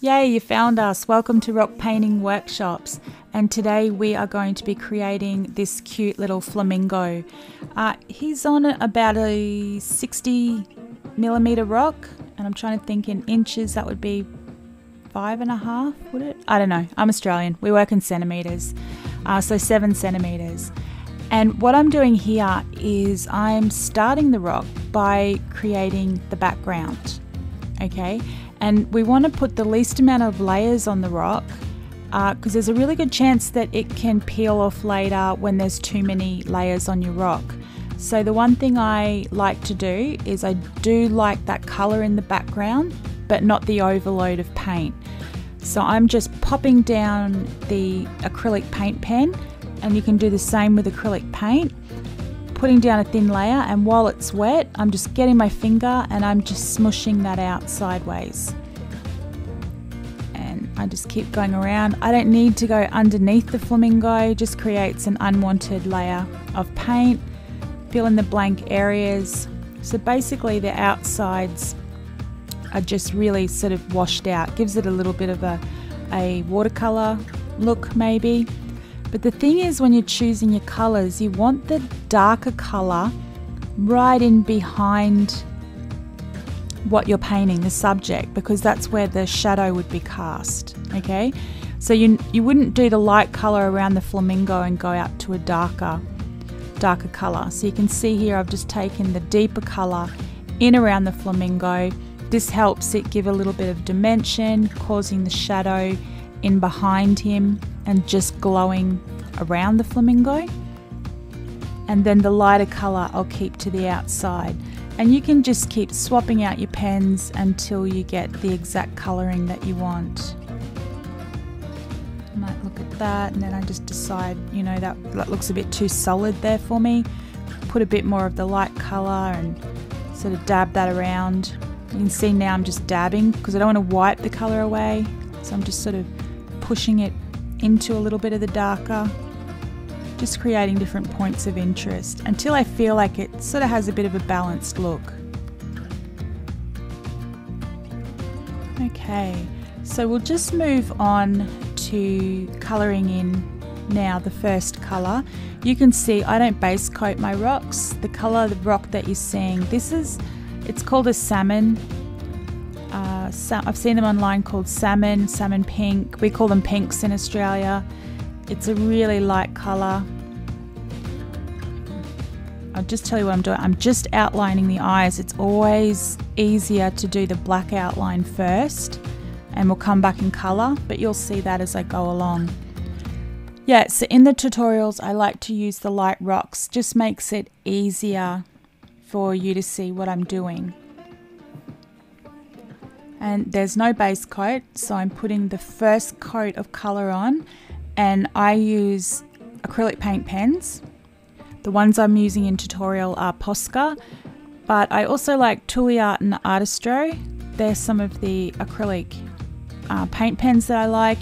Yay, you found us. Welcome to Rock Painting Workshops. And today we are going to be creating this cute little flamingo. Uh, he's on about a 60 millimeter rock, and I'm trying to think in inches, that would be five and a half, would it? I don't know. I'm Australian. We work in centimeters, uh, so seven centimeters. And what I'm doing here is I'm starting the rock by creating the background. Okay, and we want to put the least amount of layers on the rock because uh, there's a really good chance that it can peel off later when there's too many layers on your rock. So the one thing I like to do is I do like that colour in the background but not the overload of paint. So I'm just popping down the acrylic paint pen and you can do the same with acrylic paint putting down a thin layer and while it's wet I'm just getting my finger and I'm just smushing that out sideways. And I just keep going around. I don't need to go underneath the flamingo just creates an unwanted layer of paint fill in the blank areas. So basically the outsides are just really sort of washed out. Gives it a little bit of a, a watercolor look maybe but the thing is, when you're choosing your colours, you want the darker colour right in behind what you're painting, the subject, because that's where the shadow would be cast. Okay, so you you wouldn't do the light colour around the flamingo and go out to a darker darker colour. So you can see here I've just taken the deeper colour in around the flamingo. This helps it give a little bit of dimension, causing the shadow in behind him and just glowing around the flamingo. And then the lighter colour I'll keep to the outside. And you can just keep swapping out your pens until you get the exact colouring that you want. I might look at that and then I just decide, you know, that, that looks a bit too solid there for me. Put a bit more of the light colour and sort of dab that around. You can see now I'm just dabbing because I don't want to wipe the colour away. So I'm just sort of pushing it into a little bit of the darker, just creating different points of interest until I feel like it sort of has a bit of a balanced look. Okay, so we'll just move on to colouring in now the first colour. You can see I don't base coat my rocks. The colour of the rock that you're seeing, this is, it's called a salmon uh, I've seen them online called salmon, salmon pink. We call them pinks in Australia. It's a really light colour. I'll just tell you what I'm doing. I'm just outlining the eyes. It's always easier to do the black outline first and we'll come back in colour, but you'll see that as I go along. Yeah, so in the tutorials, I like to use the light rocks. Just makes it easier for you to see what I'm doing and there's no base coat so I'm putting the first coat of colour on. And I use acrylic paint pens. The ones I'm using in tutorial are Posca but I also like Art and Artistro. They're some of the acrylic uh, paint pens that I like.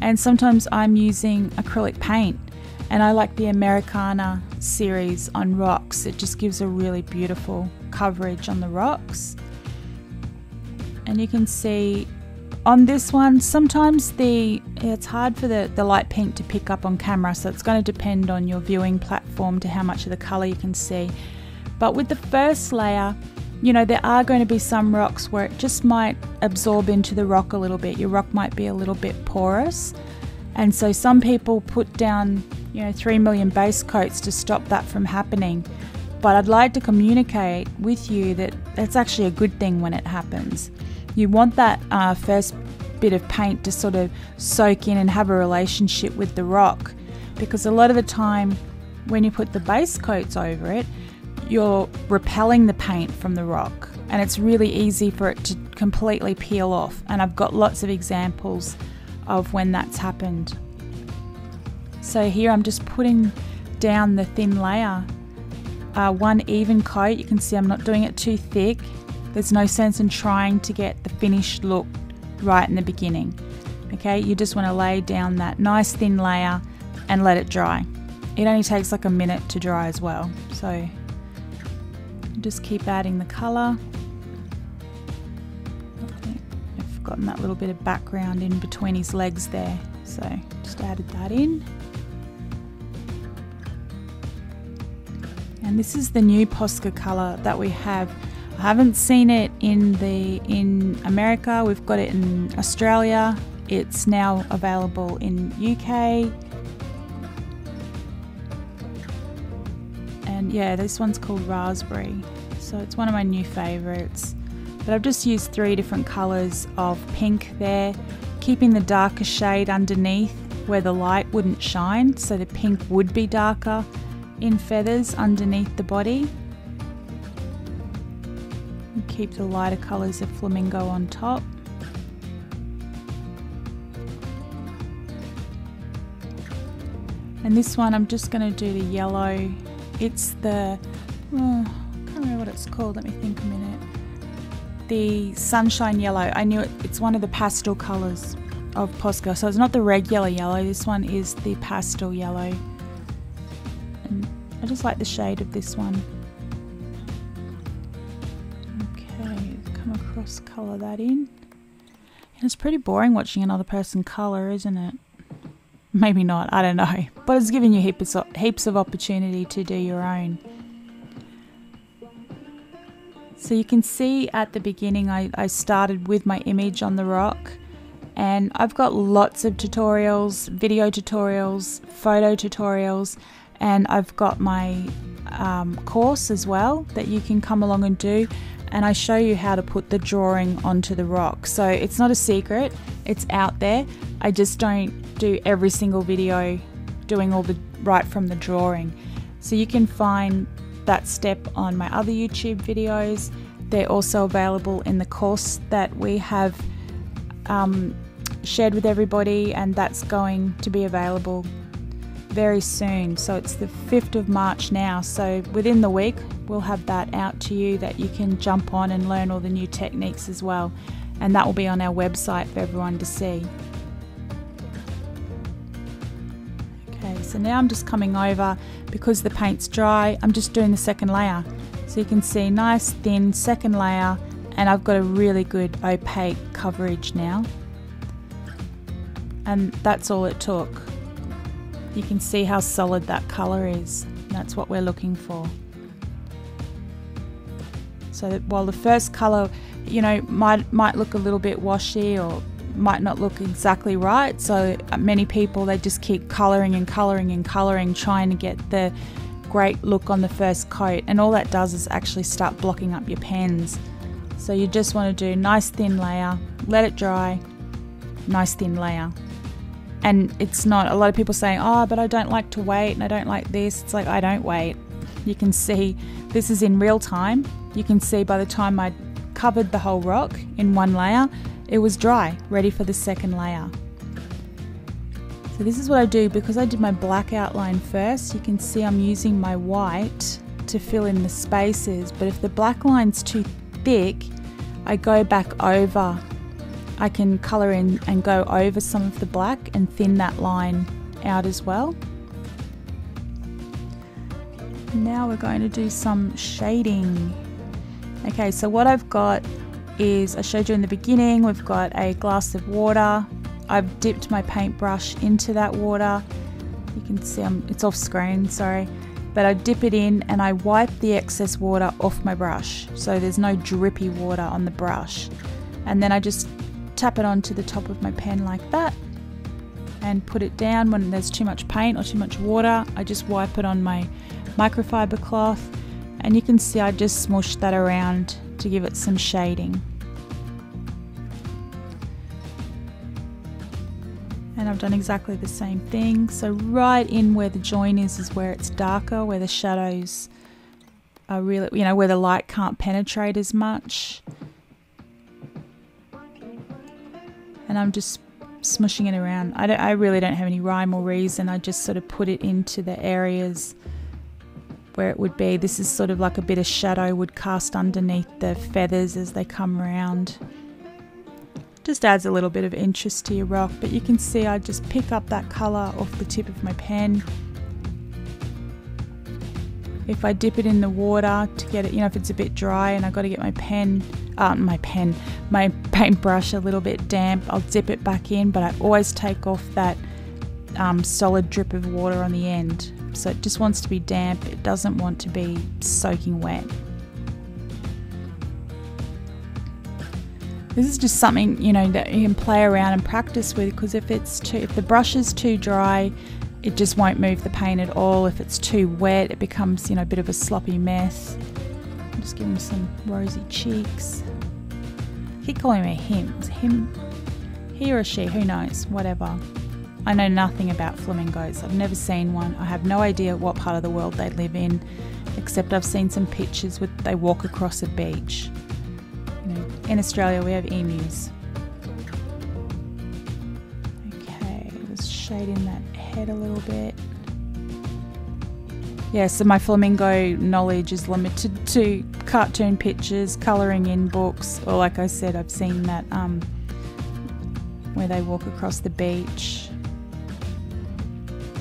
And sometimes I'm using acrylic paint. And I like the Americana series on rocks. It just gives a really beautiful coverage on the rocks and you can see on this one sometimes the it's hard for the, the light pink to pick up on camera so it's going to depend on your viewing platform to how much of the color you can see. But with the first layer you know there are going to be some rocks where it just might absorb into the rock a little bit. Your rock might be a little bit porous. And so some people put down you know 3 million base coats to stop that from happening but I'd like to communicate with you that it's actually a good thing when it happens you want that uh, first bit of paint to sort of soak in and have a relationship with the rock because a lot of the time when you put the base coats over it, you're repelling the paint from the rock and it's really easy for it to completely peel off. And I've got lots of examples of when that's happened. So here I'm just putting down the thin layer, uh, one even coat. You can see I'm not doing it too thick there's no sense in trying to get the finished look right in the beginning. Okay, you just want to lay down that nice thin layer and let it dry. It only takes like a minute to dry as well. So just keep adding the colour. I've gotten that little bit of background in between his legs there. So just added that in. And this is the new Posca colour that we have. I haven't seen it in the in America. We've got it in Australia. It's now available in UK. And yeah, this one's called Raspberry. So it's one of my new favourites. But I've just used three different colours of pink there, keeping the darker shade underneath where the light wouldn't shine, so the pink would be darker in feathers underneath the body. Keep the lighter colours of flamingo on top. And this one I'm just going to do the yellow. It's the, oh, I can't remember what it's called, let me think a minute. The sunshine yellow. I knew it, it's one of the pastel colours of Posca. So it's not the regular yellow, this one is the pastel yellow. I just like the shade of this one. Okay, come across, colour that in. And it's pretty boring watching another person colour, isn't it? Maybe not, I don't know. But it's giving you heaps of, heaps of opportunity to do your own. So you can see at the beginning I, I started with my image on the rock and I've got lots of tutorials, video tutorials, photo tutorials, and I've got my um, course as well that you can come along and do. And I show you how to put the drawing onto the rock. So it's not a secret, it's out there. I just don't do every single video doing all the right from the drawing. So you can find that step on my other YouTube videos. They're also available in the course that we have um, shared with everybody, and that's going to be available very soon. So it's the 5th of March now. So within the week, we'll have that out to you that you can jump on and learn all the new techniques as well. And that will be on our website for everyone to see. Okay, so now I'm just coming over because the paint's dry, I'm just doing the second layer. So you can see nice thin second layer and I've got a really good opaque coverage now and that's all it took. You can see how solid that colour is. That's what we're looking for. So while the first colour, you know, might might look a little bit washy or might not look exactly right. So many people they just keep colouring and colouring and colouring, trying to get the great look on the first coat, and all that does is actually start blocking up your pens. So you just want to do nice thin layer, let it dry, nice thin layer and it's not a lot of people saying oh but i don't like to wait and i don't like this. It's like i don't wait. You can see this is in real time. You can see by the time i covered the whole rock in one layer it was dry ready for the second layer. So this is what i do because i did my black outline first. You can see i'm using my white to fill in the spaces but if the black line's too thick i go back over I can colour in and go over some of the black and thin that line out as well. Now we're going to do some shading. Okay, so what I've got is, I showed you in the beginning, we've got a glass of water. I've dipped my paintbrush into that water. You can see I'm, it's off screen, sorry. But I dip it in and I wipe the excess water off my brush. So there's no drippy water on the brush. And then I just tap it onto the top of my pen like that and put it down when there's too much paint or too much water. I just wipe it on my microfiber cloth and you can see I just smushed that around to give it some shading. And I've done exactly the same thing. So right in where the join is is where it's darker, where the shadows are really, you know, where the light can't penetrate as much. And I'm just smushing it around. I, I really don't have any rhyme or reason. I just sort of put it into the areas where it would be. This is sort of like a bit of shadow would cast underneath the feathers as they come around. Just adds a little bit of interest to your rock, but you can see I just pick up that colour off the tip of my pen if I dip it in the water to get it, you know, if it's a bit dry and I've got to get my pen, uh, my pen, my paintbrush a little bit damp, I'll dip it back in, but I always take off that um, solid drip of water on the end. So it just wants to be damp, it doesn't want to be soaking wet. This is just something, you know, that you can play around and practice with because if it's too, if the brush is too dry, it just won't move the paint at all. If it's too wet, it becomes, you know, a bit of a sloppy mess. I'll just give him some rosy cheeks. Keep calling a him. It's him, he or she, who knows, whatever. I know nothing about flamingos. I've never seen one. I have no idea what part of the world they live in, except I've seen some pictures where they walk across a beach. You know, in Australia, we have emus. Shading that head a little bit. Yeah, so my flamingo knowledge is limited to cartoon pictures, colouring in books, or like I said, I've seen that um, where they walk across the beach.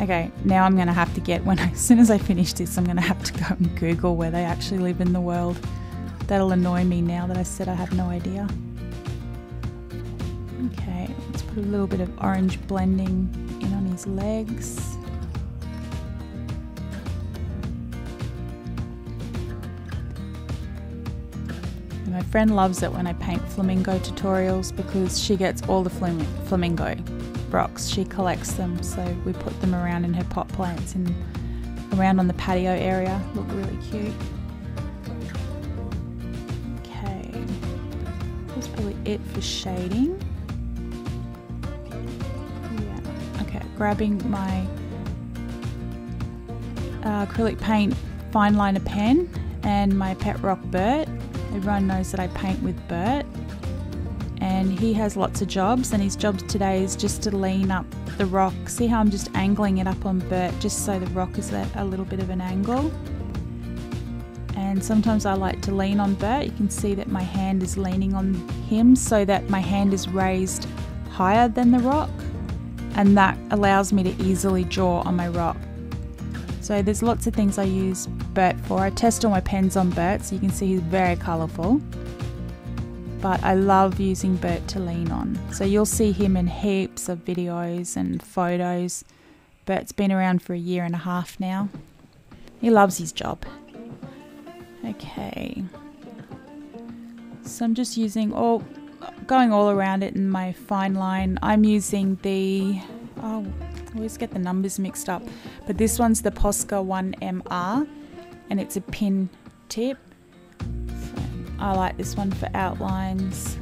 Okay, now I'm going to have to get, when as soon as I finish this, I'm going to have to go and Google where they actually live in the world. That'll annoy me now that I said I have no idea. Okay, let's put a little bit of orange blending his legs. My friend loves it when I paint flamingo tutorials because she gets all the flam flamingo rocks. She collects them, so we put them around in her pot plants and around on the patio area. Look really cute. Okay, that's probably it for shading. Grabbing my uh, acrylic paint fine liner pen and my pet rock Bert. Everyone knows that I paint with Bert and he has lots of jobs and his job today is just to lean up the rock. See how I'm just angling it up on Bert just so the rock is at a little bit of an angle. And sometimes I like to lean on Bert. You can see that my hand is leaning on him so that my hand is raised higher than the rock and that allows me to easily draw on my rock. So there's lots of things I use Bert for. I test all my pens on Bert so you can see he's very colourful but I love using Bert to lean on. So you'll see him in heaps of videos and photos. Bert's been around for a year and a half now. He loves his job. Okay. So I'm just using all, going all around it in my fine line. I'm using the, oh, I always get the numbers mixed up, but this one's the Posca 1MR and it's a pin tip I like this one for outlines.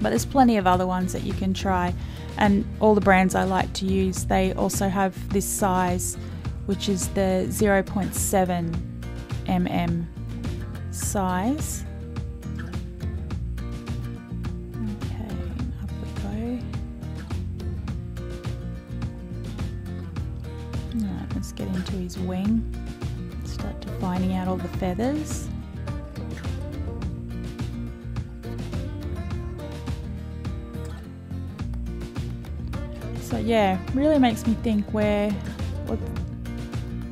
But there's plenty of other ones that you can try. And all the brands I like to use, they also have this size, which is the 0.7 mm size. Get into his wing. Start defining out all the feathers. So yeah, really makes me think where what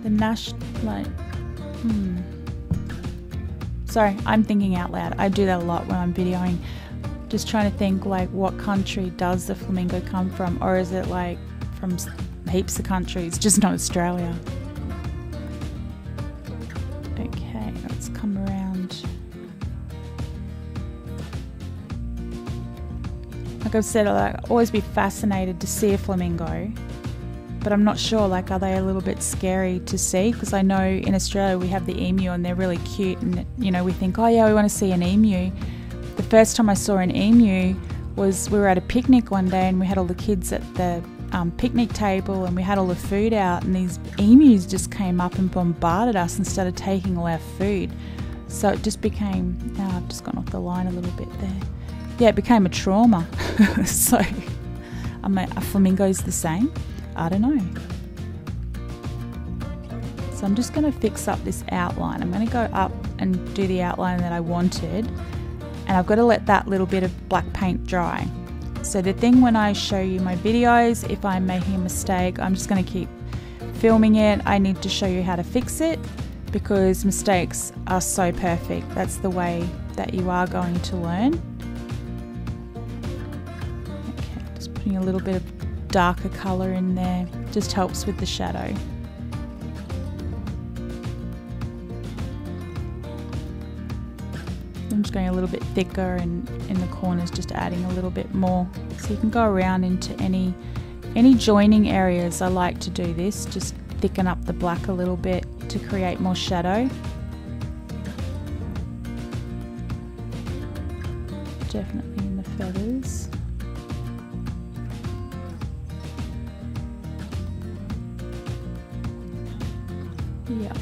the Nash like hmm. Sorry, I'm thinking out loud. I do that a lot when I'm videoing. Just trying to think like what country does the flamingo come from or is it like from heaps of countries, just not Australia. Okay, let's come around Like I've said, I'll always be fascinated to see a flamingo, but I'm not sure. Like, are they a little bit scary to see? Because I know in Australia we have the emu and they're really cute, and you know we think, oh yeah, we want to see an emu. The first time I saw an emu was we were at a picnic one day and we had all the kids at the um, picnic table and we had all the food out, and these emus just came up and bombarded us and started taking all our food. So it just became, oh, I've just gone off the line a little bit there yeah, it became a trauma. so, I mean, a flamingo's the same. I don't know. So I'm just going to fix up this outline. I'm going to go up and do the outline that I wanted. And I've got to let that little bit of black paint dry. So the thing when I show you my videos, if I'm making a mistake, I'm just going to keep filming it, I need to show you how to fix it because mistakes are so perfect. That's the way that you are going to learn. Okay, just putting a little bit of darker colour in there just helps with the shadow. I'm just going a little bit thicker and in the corners just adding a little bit more. So you can go around into any any joining areas. I like to do this, just thicken up the black a little bit to create more shadow. Definitely in the feathers. Yep.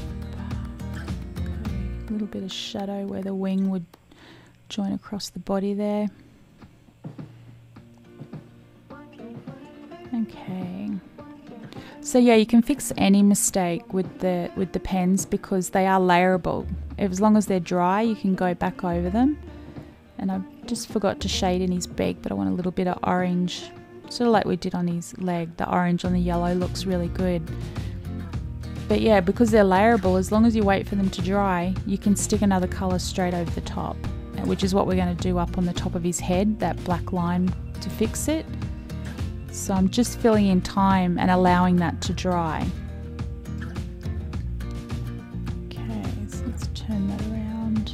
Little bit of shadow where the wing would join across the body there. Okay. So yeah, you can fix any mistake with the with the pens because they are layerable. As long as they're dry, you can go back over them. And I just forgot to shade in his beak, but I want a little bit of orange, sort of like we did on his leg. The orange on the yellow looks really good. But yeah, because they're layerable, as long as you wait for them to dry, you can stick another colour straight over the top, which is what we're going to do up on the top of his head, that black line to fix it. So I'm just filling in time and allowing that to dry. Okay, so let's turn that around.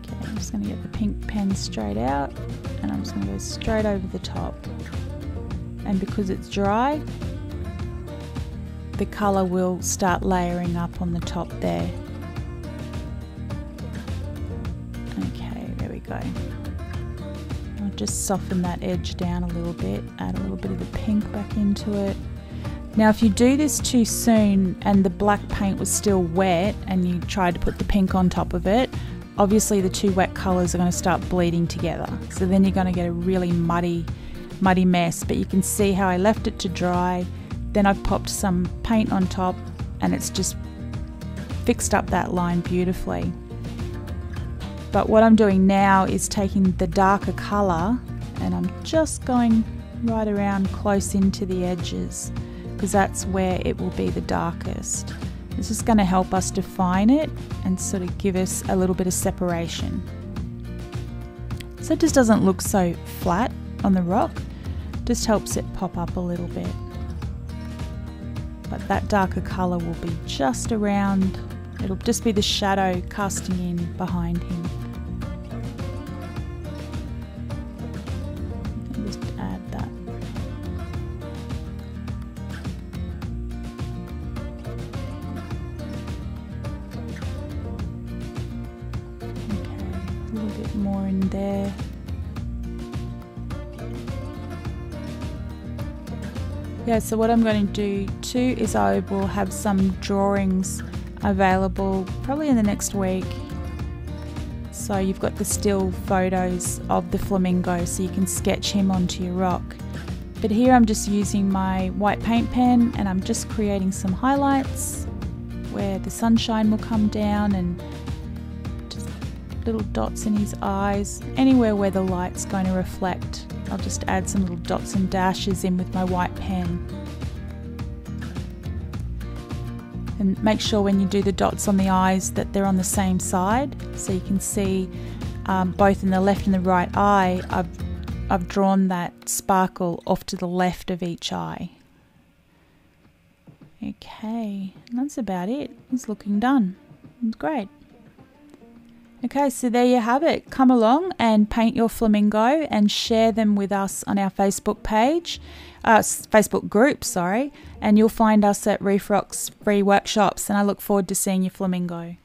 Okay, I'm just going to get the pink pen straight out and I'm just going to go straight over the top. And because it's dry, the colour will start layering up on the top there. Okay, there we go I'll just soften that edge down a little bit, add a little bit of the pink back into it. Now if you do this too soon and the black paint was still wet and you tried to put the pink on top of it, obviously the two wet colours are going to start bleeding together. So then you're going to get a really muddy, muddy mess. But you can see how I left it to dry, then I've popped some paint on top and it's just fixed up that line beautifully. But what I'm doing now is taking the darker colour and I'm just going right around close into the edges because that's where it will be the darkest. This is going to help us define it and sort of give us a little bit of separation. So it just doesn't look so flat on the rock, just helps it pop up a little bit. But that darker colour will be just around, it'll just be the shadow casting in behind him. Add that. Okay, a little bit more in there. Yeah, so what I'm going to do too is I will have some drawings available probably in the next week. So you've got the still photos of the flamingo so you can sketch him onto your rock. But here I'm just using my white paint pen and I'm just creating some highlights where the sunshine will come down and just little dots in his eyes, anywhere where the light's going to reflect. I'll just add some little dots and dashes in with my white pen. And make sure when you do the dots on the eyes that they're on the same side so you can see um, both in the left and the right eye I've, I've drawn that sparkle off to the left of each eye. Okay, that's about it. It's looking done. It's great. Okay, so there you have it. Come along and paint your flamingo and share them with us on our Facebook page, uh, Facebook group, sorry, and you'll find us at Reef Rocks Free Workshops. And I look forward to seeing your flamingo.